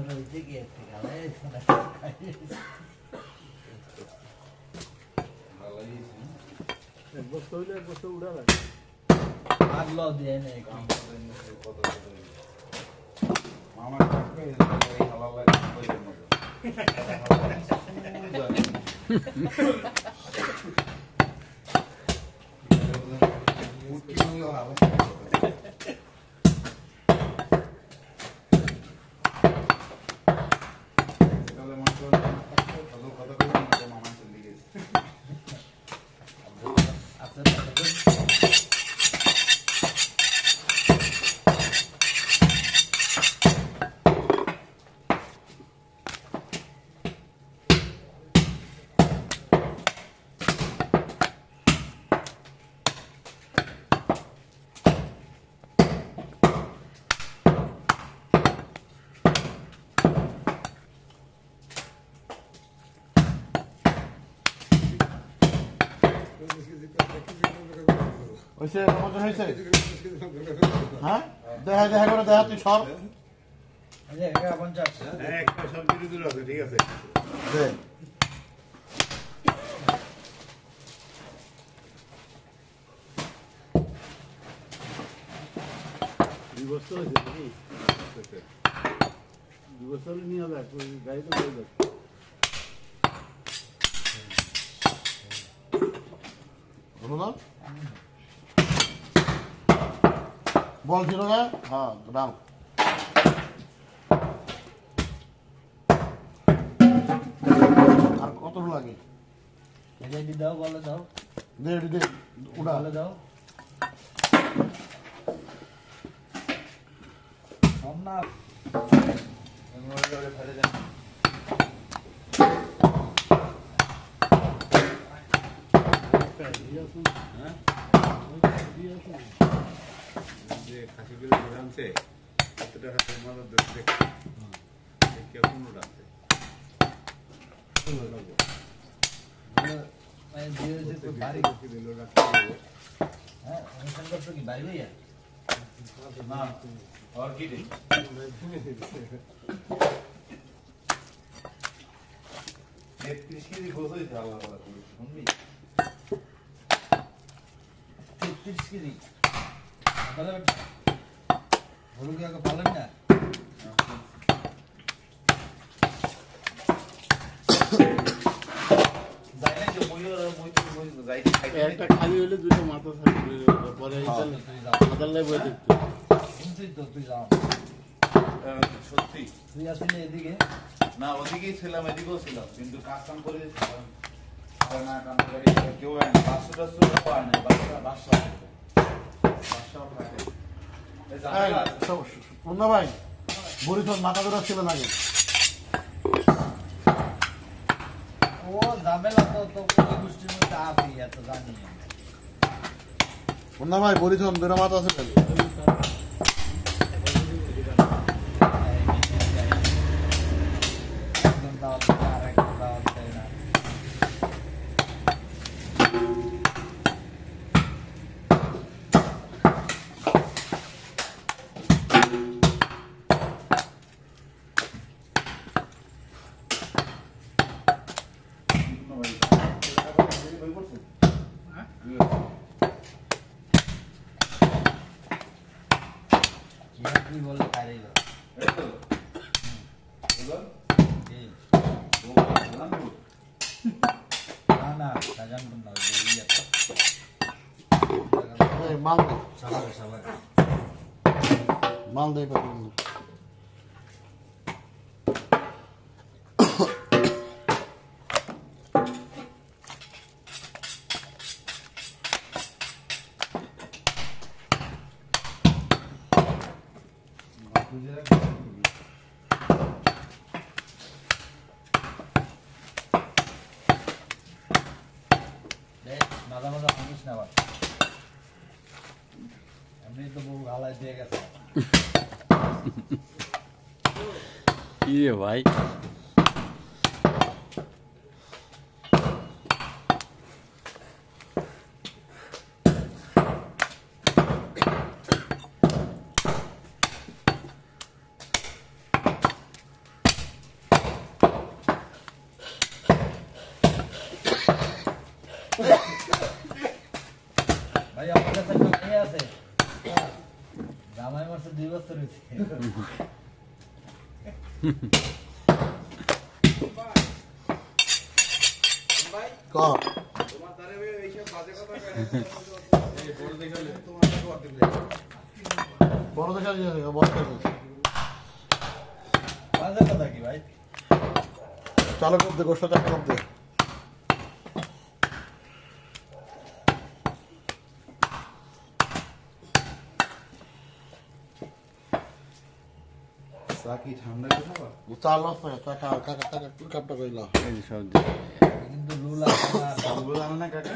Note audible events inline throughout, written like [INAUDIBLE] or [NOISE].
লাগিয়েছে এক বছর হইলে এক বছর উড়া লাগে আগলো দিয়ে নেই কত কত মামার কাছে হালাল লাগে হয়েছে? ওজন হয়েছে? হ্যাঁ? দেখা দেখা করে দেখা তুই সর। এই যে এগারো পঞ্চাশ একটা সব দিকে দূর আছে ঠিক আছে। বছর হয়েছে নাকি? দুই বছর নিয়ে যাক গাড়ি তো হয়ে যাক। অনুদান? বল ছিল না? হ্যাঁ ডাল আর কত লাগে দি দাও বলে দাও। দে দে, উড়া বলে দাও। সোমনাথ ফেলে দেন হ্যাঁ? যে খাসি করে আনছে কত টাকা তোমার দেখতে কেমন রাখছে মানে হ্যাঁ তেত্রিশ কেজি গোছ হয়েছে আল্লাহ আল্লাহ শুনবি? তেত্রিশ কেজি। একটা খালি হলে দুটো মাথা থাকবে পরে মাথার লাই বয়ে দেখতো তো তুই যাও সত্যি? তুই আসলে এদিকে? না ওদিকেই ছিলাম এদিকেও ছিলাম কিন্তু কাজ কাম করে না কাম করে কেউ আয় না আছে। অন্য ভাই বড়ি তোর মাথা ধরা ছিল আগে ও ঝামেলা তো তো গোষ্ঠীর মধ্যে আছে এত জানি আমি। ভাই বড়ি ধরে মাথা আছে না সাজান না ওই যে ইয়েটা। এই মাল দে সাবারে সাবারে মাল দে কত দেখ মাথা মাথা ভাঙিস না আবার এমনি তো বউ গালায় দিয়ে [LAUGHS] গেছে কি রে ভাই বছর দুই বছর হয়েছে ক তোমার তারে এইসব বাজে কথা এই বড় দেখা বড় দেখা কি? ভাই চালু করতে গোষ্ঠ চালু করতে চা কি ঠান্ডা করে খাবা? চাল আছে কাকা কাকা কাকা কাপটা কইলা এই যে কিন্তু লুল না কাকা?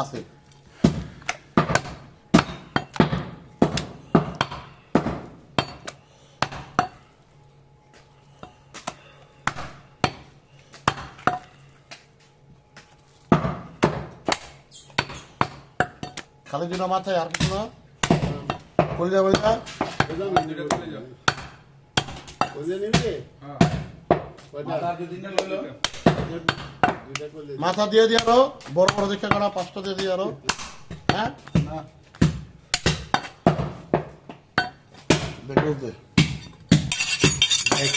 আছে। খালি দিন মাথায় আর কিছু না? কলিজা বলিজা? হ্যাঁ মাথা দিয়ে দিয়ে আরও বড় বড় দেখে করা পাঁচটা দিয়ে দিয়ে আরও। হ্যাঁ?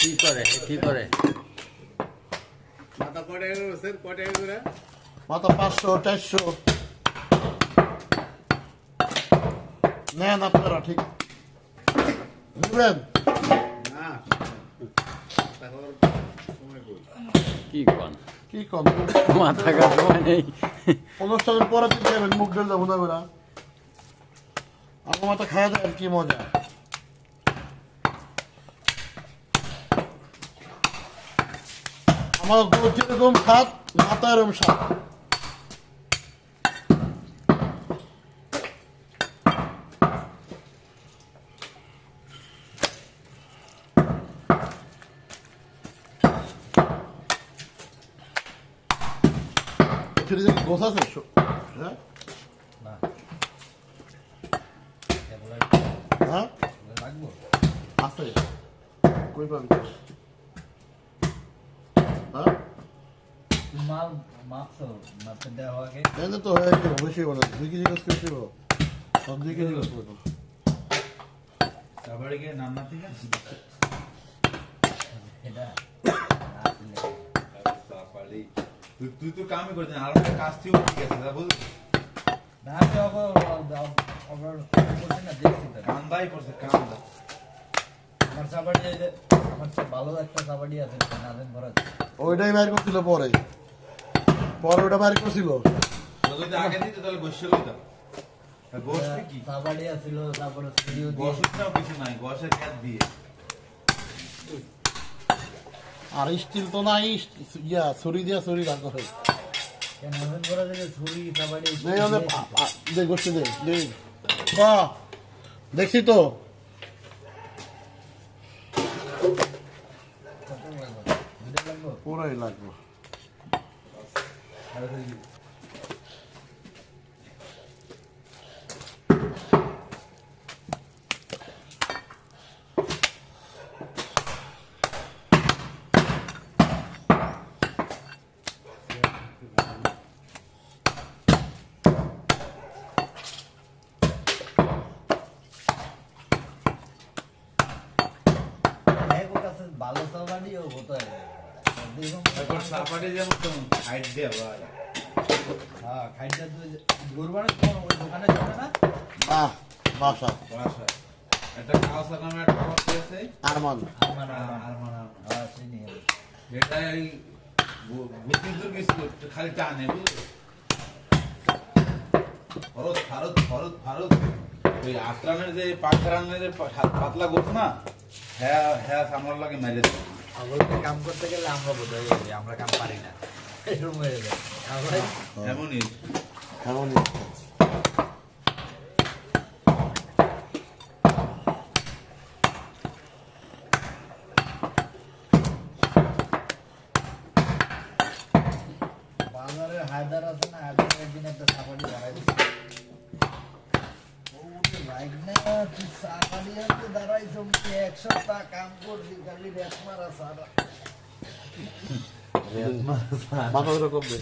কি করে কি করে? মাথা কটে কটে মাথা পাঁচশো চারশো। নেন আপনারা ঠিক। বুঝলেন না তারপর সময় কই কি কন? কি কম মাথা কাজ সময় নেই। অনুষ্ঠানের পরে দিতে যাবেন মুখ ডেল যাব না আমার মাথা খাওয়া কি মজা। আমার গরু যেরকম মাথা এরকম সাত ফ্রিজে গোছ আছে হ্যাঁ না হ্যাঁ আছে কই পাবি হ্যাঁ মাল মাপছো মাপতে দেওয়া আগে এই তো হয়ে গেল বেশি বলে দুই কেজি গোছ কেজি বলো সব দুই কেজি গোছ বলো তারপরে গিয়ে নান্না ঠিক আছে এটা আসলে তারপরে তুই তুই তো কামই করছিস আর একটা কাজ থেকে ঠিক আছে তা বুঝলি না আমি আবার আবার বলছি না দেখছি তো। কান্দাই কান্দা আমার সাবাড়ি আমার ভালো একটা সাবাড়ি আছে নাজেন ভরা ওইটাই বাইর করছিল পরে। পরে ওটা বাইর করছিল। তোকে যদি আগে দিতে তাহলে বসে লইতাম বসবে কি? সাবাড়ি আছিল তারপরে দিয়ে কিছু নাই ক্যাট দিয়ে আর স্টিল তো নাই ইয়া ছুরি দিয়া ছুরি করে দেখছি তো। পুরাই থেকে হ্যাঁ খাইটা তুই কোন ওই দোকানে যাবে না? বাহ বাসা। বাসায় একটা কাউসার নামে একটা কথা আছে। আরমান। আমার আর হ্যাঁ চিনি এটা এই বুদ্ধি কিছু খালি টানে বুঝলি? ফরত ভারত ভারত ভারত ওই আটলানের যে পাখরানের যে পাতলা গোছ না হ্যাঁ হ্যাঁ আমার লাগে মেরেছে আমাদের কাম করতে গেলে আমরা বোঝা যাবে আমরা কাম পারি না। এরকম হয়ে যায়। এমনই এমনই হায়দার আছে না হায়দার একদিন একটা সাবাড়ি বাড়াই দিচ্ছে। মাথা এরকম দে